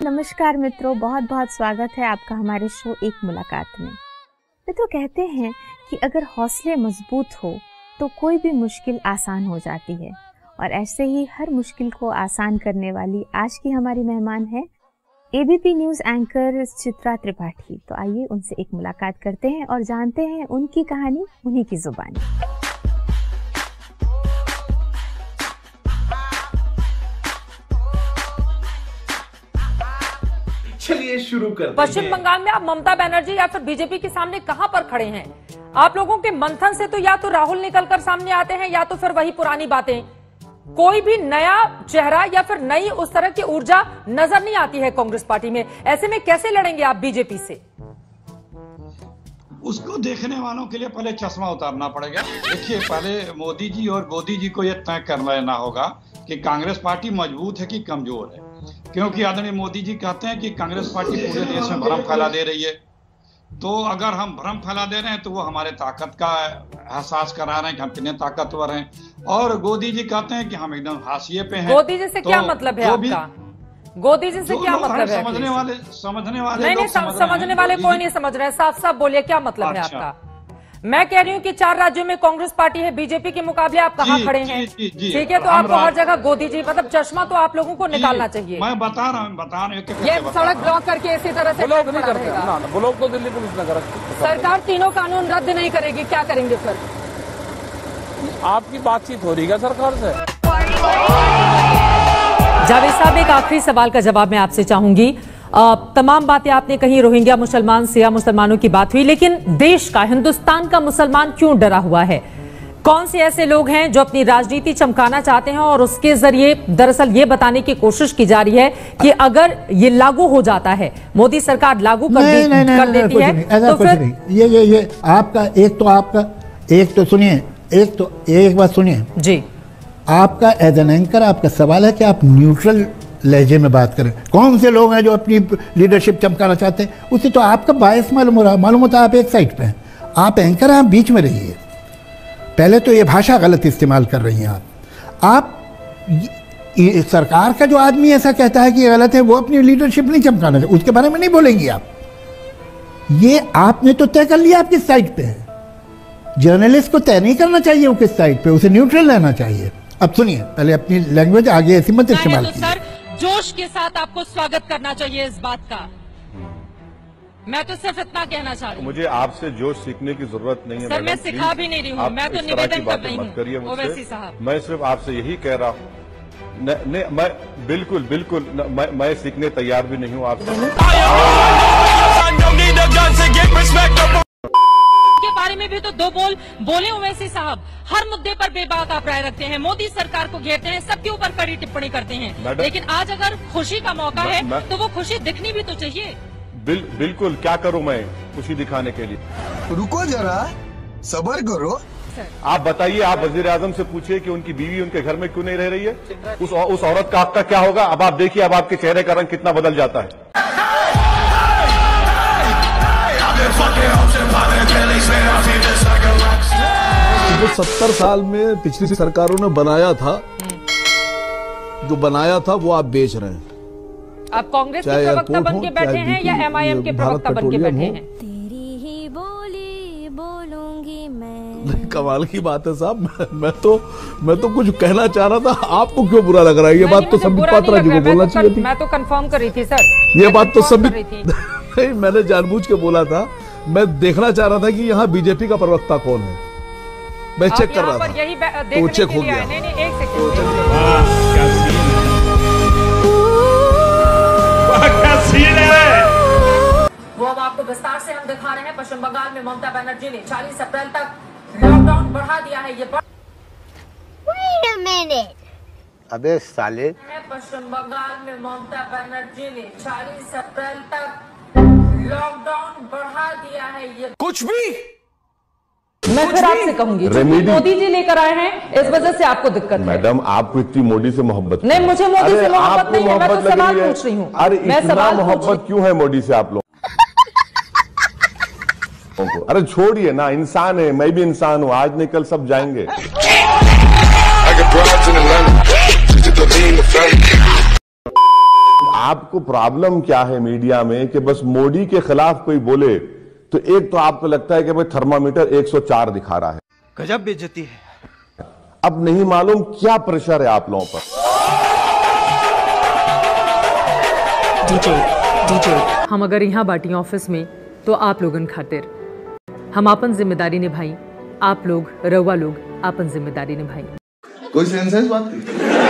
नमस्कार मित्रों बहुत बहुत स्वागत है आपका हमारे शो एक मुलाकात में। मित्रों, कहते हैं कि अगर हौसले मज़बूत हो तो कोई भी मुश्किल आसान हो जाती है। और ऐसे ही हर मुश्किल को आसान करने वाली आज की हमारी मेहमान है ABP news anchor Chitra Tripathi. तो आइए उनसे एक मुलाकात करते हैं और जानते हैं उनकी कहानी, उन्हीं की जुबानी। चलिए शुरू कर पश्चिम बंगाल में आप ममता बनर्जी या फिर बीजेपी के सामने कहाँ पर खड़े हैं? आप लोगों के मंथन से तो या तो राहुल निकलकर सामने आते हैं या तो फिर वही पुरानी बातें। कोई भी नया चेहरा या फिर नई उस तरह की ऊर्जा नज़र नहीं आती है कांग्रेस पार्टी में। ऐसे में कैसे लड़ेंगे आप बीजेपी से? उसको देखने वालों के लिए पहले चश्मा उतारना पड़ेगा। देखिए पहले मोदी जी और गोदी जी को यह तय कर लेना होगा कि कांग्रेस पार्टी मज़बूत है कि कमज़ोर है। क्योंकि आदरणीय मोदी जी कहते हैं कि कांग्रेस पार्टी पूरे देश में भ्रम फैला दे रही है। तो अगर हम भ्रम फैला दे रहे हैं तो वो हमारे ताकत का एहसास करा रहे हैं कि हम कितने ताकतवर हैं। और गोदी जी कहते हैं कि हम एकदम हाशिए पे हैं। गोदी जी से तो क्या मतलब है आपका? गोदी जी से क्या मतलब है समझने वाले समझने वाले नहीं नहीं समझने वाले कोई नहीं समझ रहे। साफ़ साफ़ बोलिए क्या मतलब है अच्छा। आपका? मैं कह रही हूँ कि चार राज्यों में कांग्रेस पार्टी है बीजेपी के मुकाबले आप कहाँ खड़े जी, हैं। ठीक है तो आपको हर जगह गोदी जी मतलब चश्मा तो आप लोगों को निकालना चाहिए। मैं बता रहा हूँ बता रहा हूँ ये सड़क ब्लॉक करके इसी तरह से ब्लॉक नहीं करते रहेगा। ना ना, ब्लॉक तो दिल्ली पुलिस ने कर। सरकार तीनों कानून रद्द नहीं करेगी क्या करेंगे फिर? आपकी बातचीत हो रही है सरकार से? जावेद साहब एक आखिरी सवाल का जवाब मैं आपसे चाहूँगी। तमाम बातें आपने कही रोहिंग्या मुसलमान सिया मुसलमानों की बात हुई लेकिन देश का हिंदुस्तान का मुसलमान क्यों डरा हुआ है? कौन से ऐसे लोग हैं जो अपनी राजनीति चमकाना चाहते हैं और उसके ज़रिए दरअसल ये बताने की कोशिश की जा रही है कि अगर ये लागू हो जाता है मोदी सरकार लागू कर, नहीं नहीं नहीं कर देती है तो फिर ये ये ये आपका एक तो आपका एक तो सुनिए एक तो एक बात सुनिए। जी। आपका एज एन एंकर आपका सवाल है कि आप न्यूट्रल लहजे में बात करें। कौन से लोग हैं जो अपनी लीडरशिप चमकाना चाहते हैं? उससे तो आपका बायस मालूम हो रहा मालूम होता है आप एक साइड पे हैं। आप एंकर हैं आप बीच में रहिए। पहले तो ये भाषा गलत इस्तेमाल कर रही हैं आप। आप ये- ये सरकार का जो आदमी ऐसा कहता है कि ये गलत है वो अपनी लीडरशिप नहीं चमकाना चाहिए उसके बारे में नहीं बोलेंगे आप। ये आपने तो तय कर लिया आप किस साइड पे है। जर्नलिस्ट को तय नहीं करना चाहिए वो किस साइड पे उसे न्यूट्रल रहना चाहिए। अब सुनिए पहले अपनी लैंग्वेज आगे ऐसी मत इस्तेमाल तो कीजिए। सर जोश के साथ आपको स्वागत करना चाहिए इस बात का। मैं तो सिर्फ़ इतना कहना चाह रही हूँ। मुझे आपसे जोश सीखने की ज़रूरत नहीं है सर, मैं सिखा भी नहीं रही हूँ, मैं तो इस तरह की निवेदन कर रही हूँ, ओवैसी साहब। मैं सिर्फ़ आपसे यही कह रहा हूँ। न- न- मैं बिल्कुल बिल्कुल न- मैं, मैं सीखने तैयार भी नहीं हूँ आपसे भी तो दो बोल बोले ओवैसी साहब। हर मुद्दे पर बेबाक आप राय रखते हैं। मोदी सरकार को घेरते हैं सबके ऊपर कड़ी टिप्पणी करते हैं। लेकिन आज अगर खुशी का मौका है तो वो खुशी दिखनी भी तो चाहिए। बिल, बिल्कुल क्या करूँ मैं खुशी दिखाने के लिए? रुको जरा सबर करो। आप बताइए आप वज़ीर आज़म से पूछिए कि उनकी बीवी उनके घर में क्यों नहीं रह रही है? उस उस औरत का आपका क्या होगा? अब आप देखिए अब आपके चेहरे का रंग कितना बदल जाता है। सत्तर साल में पिछली सरकारों ने बनाया था। जो बनाया था वो आप बेच रहे हैं। आप कांग्रेस के प्रवक्ता बन के बैठे हैं या एमआईएम के भारत प्रवक्ता बन के बैठे हैं। तेरी ही बोली बोलूँगी मैं। कमाल की बात है साहब। मैं, मैं तो मैं तो कुछ कहना चाह रहा था। आपको क्यों बुरा लग रहा है? ये बात तो संबित पात्रा जी को बोलना तो चाहिए थी। मैं तो कंफर्म कर रही थी सर ये बात तो संबित थी। नहीं मैंने जानबूझ के बोला था। मैं देखना चाह रहा था कि यहाँ बीजेपी का प्रवक्ता कौन है। मैं चेक कर रहा था। यही तो चेक हो गया। नहीं नहीं एक वो अब आपको विस्तार से हम दिखा रहे हैं। पश्चिम बंगाल में ममता बनर्जी ने 40 अप्रैल तक लॉकडाउन बढ़ा दिया है। ये a अबे साले। पश्चिम बंगाल में ममता बनर्जी ने 40 अप्रैल तक लॉकडाउन बढ़ा दिया है। ये कुछ भी मैं फिर आपसे कहूँगी रेमेडी- मोदी जी लेकर आए हैं इस वजह से आपको दिक्कत मैडम आपको इतनी मोदी से मोहब्बत नहीं, मुझे मोदी से मोहब्बत आपको नहीं है, मैं तो मोहब्बत सवाल पूछ रही हूँ। अरे मैं सवाल मोहब्बत क्यों है मोदी से आप लोग अरे छोड़िए ना इंसान है मैं भी इंसान हूँ आज नहीं कल सब जाएँगे। आपको प्रॉब्लम क्या है मीडिया में कि बस मोदी के खिलाफ कोई बोले? तो एक तो आपको लगता है कि भाई थर्मामीटर 104 दिखा रहा है। गजब बेइज्जती है। अब नहीं मालूम क्या प्रेशर है आप लोगों पर। हम अगर यहाँ बाटी ऑफ़िस में तो आप लोगन खातिर। हम आपन ज़िम्मेदारी निभाई आप लोग रउआ लोग आपन ज़िम्मेदारी निभाई। कोई सेंस है इस बात की